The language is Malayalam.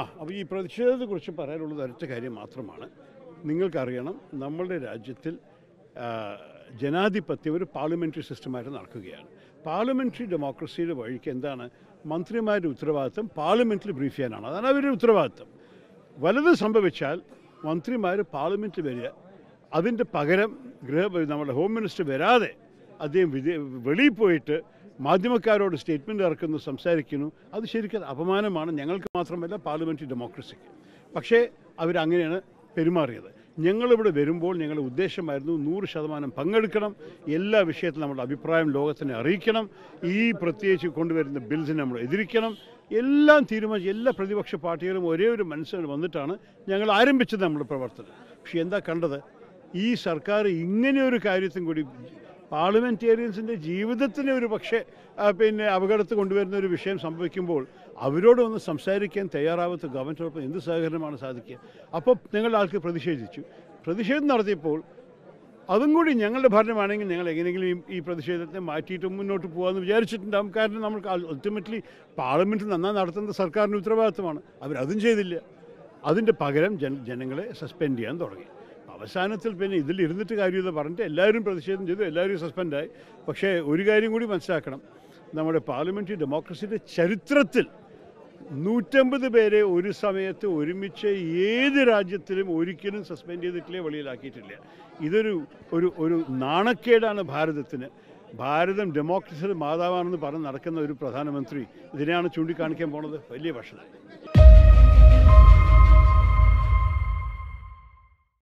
ആ അപ്പോൾ ഈ പ്രതിഷേധത്തെക്കുറിച്ച് പറയാനുള്ളത് ഒരൊറ്റ കാര്യം മാത്രമാണ്. നിങ്ങൾക്കറിയണം നമ്മളുടെ രാജ്യത്തിൽ ജനാധിപത്യം ഒരു പാർലമെന്ററി സിസ്റ്റമായിട്ട് നടക്കുകയാണ്. പാർലമെന്ററി ഡെമോക്രസിയുടെ വഴിക്ക് എന്താണ്? മന്ത്രിമാരുടെ ഉത്തരവാദിത്തം പാർലമെന്റിൽ ബ്രീഫ് ചെയ്യാനാണ്. അതാണ് അവരുടെ ഉത്തരവാദിത്തം. വലുത് സംഭവിച്ചാൽ മന്ത്രിമാർ പാർലമെന്റിൽ വരിക. അതിന്റെ പകരം ഗൃഹ നമ്മുടെ ഹോം മിനിസ്റ്റർ വരാതെ അദ്ദേഹം വെളിയിൽ പോയിട്ട് മാധ്യമക്കാരോട് സ്റ്റേറ്റ്മെന്റ് ഇറക്കുന്നു സംസാരിക്കുന്നു. അത് ശരിക്കും അപമാനമാണ്. ഞങ്ങൾക്ക് മാത്രമല്ല പാർലമെന്ററി ഡെമോക്രസിക്ക്. പക്ഷേ അവരങ്ങനെയാണ് പെരുമാറിയത്. ഞങ്ങളിവിടെ വരുമ്പോൾ ഞങ്ങളുടെ ഉദ്ദേശമായിരുന്നു നൂറ് ശതമാനം പങ്കെടുക്കണം. എല്ലാ വിഷയത്തിലും നമ്മുടെ അഭിപ്രായം ലോകത്തിനെ അറിയിക്കണം. ഈ പ്രത്യേകിച്ച് കൊണ്ടുവരുന്ന ബിൽസിനെ നമ്മൾ എതിരിക്കണം. എല്ലാം തീരുമാനിച്ച് എല്ലാ പ്രതിപക്ഷ പാർട്ടികളും ഒരേ ഒരു മനസ്സിൽ വന്നിട്ടാണ് ഞങ്ങൾ ആരംഭിച്ചത് നമ്മുടെ പ്രവർത്തനം. പക്ഷേ എന്താ കണ്ടത്? ഈ സർക്കാർ ഇങ്ങനെ ഒരു കാര്യത്തും കൂടി പാർലമെന്റേറിയൻസിന്റെ ജീവിതത്തിന് ഒരു പക്ഷേ പിന്നെ അപകടത്ത് കൊണ്ടുവരുന്ന ഒരു വിഷയം സംഭവിക്കുമ്പോൾ അവരോടൊന്ന് സംസാരിക്കാൻ തയ്യാറാവാത്ത ഗവൺമെന്റിനോടൊപ്പം എന്ത് സഹകരണമാണ് സാധിക്കുക? അപ്പോൾ നിങ്ങളുടെ ആൾക്ക് പ്രതിഷേധിച്ചു. പ്രതിഷേധം നടത്തിയപ്പോൾ അതും കൂടി ഞങ്ങളുടെ ഭരണമാണെങ്കിൽ ഞങ്ങൾ എങ്ങനെയെങ്കിലും ഈ- പ്രതിഷേധത്തെ മാറ്റിയിട്ട് മുന്നോട്ട് പോകാമെന്ന് വിചാരിച്ചിട്ടുണ്ടാകും കാരണം നമുക്ക് അൾട്ടിമേറ്റ്ലി പാർലമെന്റ് നന്നായി നടത്തുന്നത് സർക്കാരിന്റെ ഉത്തരവാദിത്തമാണ് അവരതും ചെയ്തില്ല. അതിന്റെ പകരം ജനങ്ങളെ സസ്പെൻഡ് ചെയ്യാൻ തുടങ്ങി. അവസാനത്തിൽ പിന്നെ ഇതിൽ ഇരുന്നിട്ട് കാര്യമില്ല പറഞ്ഞിട്ട് എല്ലാവരും പ്രതിഷേധം ചെയ്തു എല്ലാവരും സസ്പെൻഡായി. പക്ഷേ ഒരു കാര്യം കൂടി മനസ്സിലാക്കണം. നമ്മുടെ പാർലമെന്ററി ഡെമോക്രസിയുടെ ചരിത്രത്തിൽ നൂറ്റമ്പത് പേരെ ഒരു സമയത്ത് ഒരുമിച്ച് ഏത് രാജ്യത്തിലും ഒരിക്കലും സസ്പെൻഡ് ചെയ്തിട്ടില്ല വെളിയിലാക്കിയിട്ടില്ല. ഇതൊരു ഒരു ഒരു നാണക്കേടാണ് ഭാരതത്തിന്. ഭാരതം ഡെമോക്രസിയുടെ മാതാവാണെന്ന് പറഞ്ഞ് നടക്കുന്ന ഒരു പ്രധാനമന്ത്രി ഇതിനെയാണ് ചൂണ്ടിക്കാണിക്കാൻ പോണത്. വലിയ ഭക്ഷണം